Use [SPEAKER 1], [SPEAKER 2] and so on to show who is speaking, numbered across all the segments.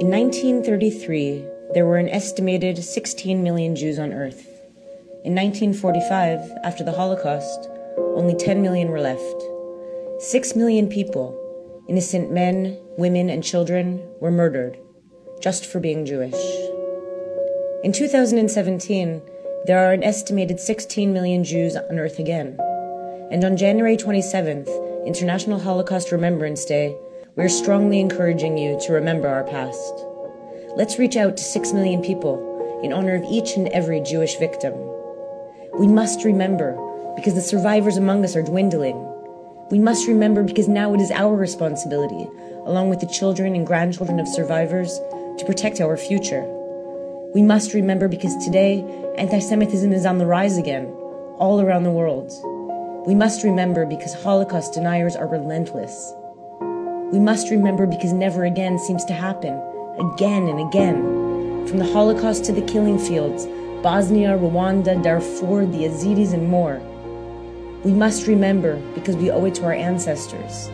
[SPEAKER 1] In 1933, there were an estimated 16 million Jews on Earth. In 1945, after the Holocaust, only 10 million were left. Six million people, innocent men, women, and children, were murdered just for being Jewish. In 2017, there are an estimated 16 million Jews on Earth again. And on January 27th, International Holocaust Remembrance Day, we're strongly encouraging you to remember our past. Let's reach out to 6 million people in honor of each and every Jewish victim. We must remember because the survivors among us are dwindling. We must remember because now it is our responsibility, along with the children and grandchildren of survivors, to protect our future. We must remember because today anti Semitism is on the rise again, all around the world. We must remember because Holocaust deniers are relentless. We must remember because never again seems to happen, again and again. From the Holocaust to the killing fields, Bosnia, Rwanda, Darfur, the Yazidis, and more. We must remember because we owe it to our ancestors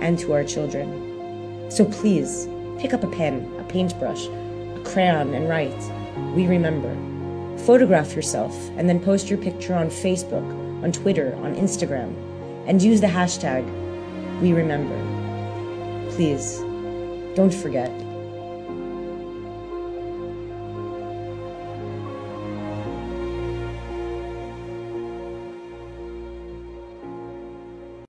[SPEAKER 1] and to our children. So please, pick up a pen, a paintbrush, a crayon, and write. We remember. Photograph yourself and then post your picture on Facebook, on Twitter, on Instagram, and use the hashtag We Remember. Please, don't forget.